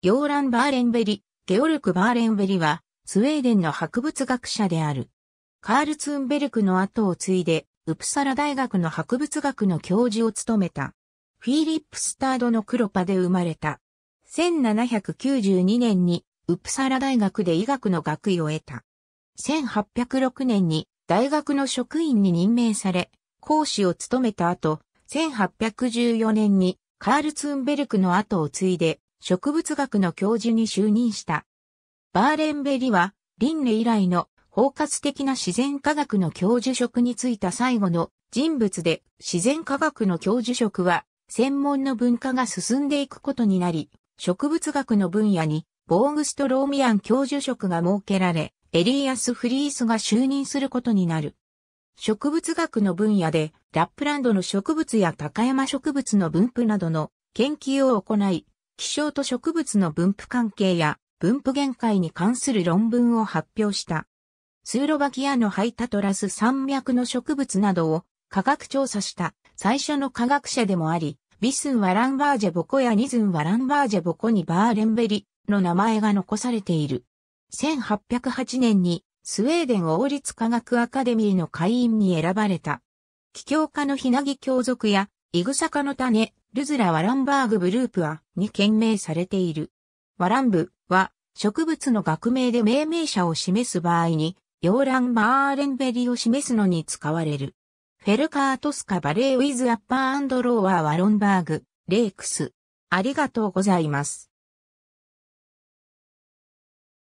ヨーラン・バーレンベリ、ゲオルク・バーレンベリは、スウェーデンの博物学者である。カールツーンベルクの後を継いで、ウプサラ大学の博物学の教授を務めた。フィーリップスタードのクロパで生まれた。1792年にウプサラ大学で医学の学位を得た。1806年に大学の職員に任命され、講師を務めた後、1814年にカールツーンベルクの後を継いで植物学の教授に就任した。バーレンベリは、リンネ以来の包括的な自然科学の教授職に就いた最後の人物で、自然科学の教授職は、専門の文化が進んでいくことになり、植物学の分野に、ボーグストローミアン教授職が設けられ、エリーアス・フリースが就任することになる。植物学の分野で、ラップランドの植物や高山植物の分布などの研究を行い、気象と植物の分布関係や分布限界に関する論文を発表した。スーロバキアのハイタトラス山脈の植物などを科学調査した最初の科学者でもあり、ビスン・ワランバージェボコやニズン・ワランバージェボコにバーレンベリの名前が残されている。1808年にスウェーデン王立科学アカデミーの会員に選ばれた。気境家のひなぎ教族やイグサ科の種、ルズラ・ワランバーグ・ブループは、に県名されている。ワランブは、植物の学名で命名者を示す場合に、ヨーラン・マーレンベリを示すのに使われる。フェルカートスカバレーウィズ・アッパーアンドローワー・ワロンバーグ、レイクス。ありがとうございます。